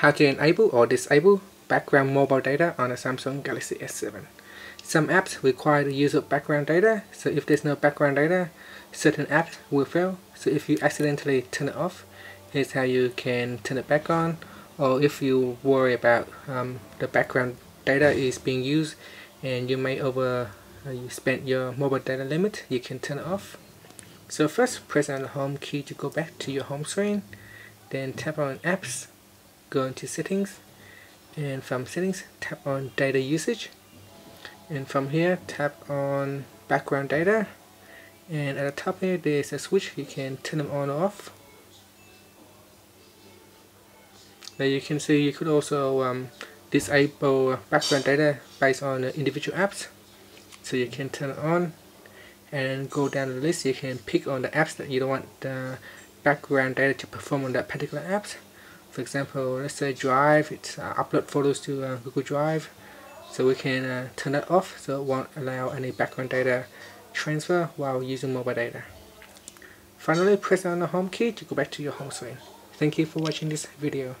how to enable or disable background mobile data on a Samsung Galaxy S7. Some apps require the use of background data, so if there's no background data, certain apps will fail. So if you accidentally turn it off, here's how you can turn it back on. Or if you worry about um, the background data is being used and you may over uh, you spent your mobile data limit, you can turn it off. So first press on the home key to go back to your home screen, then tap on apps go into settings and from settings tap on data usage and from here tap on background data and at the top here there's a switch you can turn them on or off. Now you can see you could also um, disable background data based on individual apps. So you can turn it on and go down the list. You can pick on the apps that you don't want the background data to perform on that particular apps for example let's say drive it's uh, upload photos to uh, Google Drive so we can uh, turn that off so it won't allow any background data transfer while using mobile data. Finally press on the home key to go back to your home screen. Thank you for watching this video